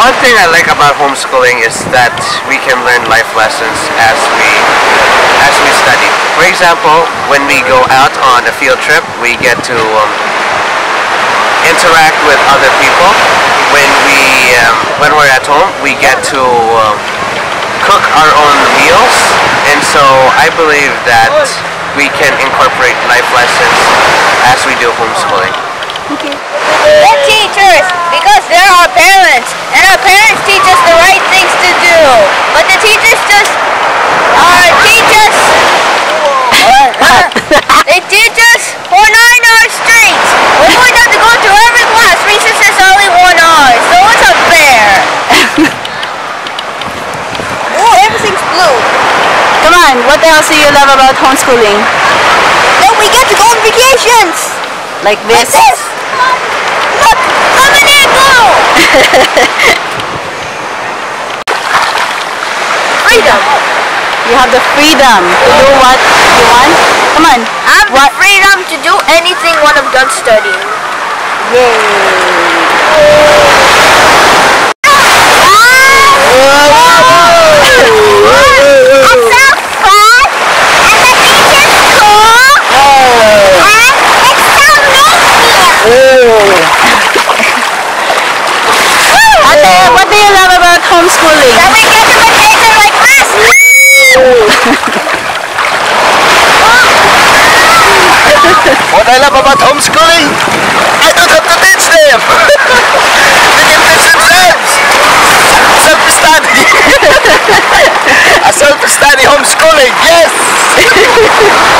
one thing I like about homeschooling is that we can learn life lessons as we as we study. For example, when we go out on a field trip, we get to um, interact with other people. When we um, when we're at home, we get to um, cook our own meals, and so I believe that we can incorporate life lessons as we do homeschooling. The teachers, because they're our parents, and our parents teach us the right things to do. But the teachers just uh, teach us. they teach us for nine hours straight. We're going to have to go through every class. Recess is only one hour, so it's unfair. oh, everything's blue. Come on, what else do you love about homeschooling? Then we get to go on vacations. Like Like this? this. Look, I'm an eagle. Freedom. You have the freedom to do what you want. Come on. I have What? the freedom to do anything when I'm done studying. Ate, what do you love about homeschooling? What I love about homeschooling, I don't have to teach them. they can teach themselves. Self-study. A self-study homeschooling, yes.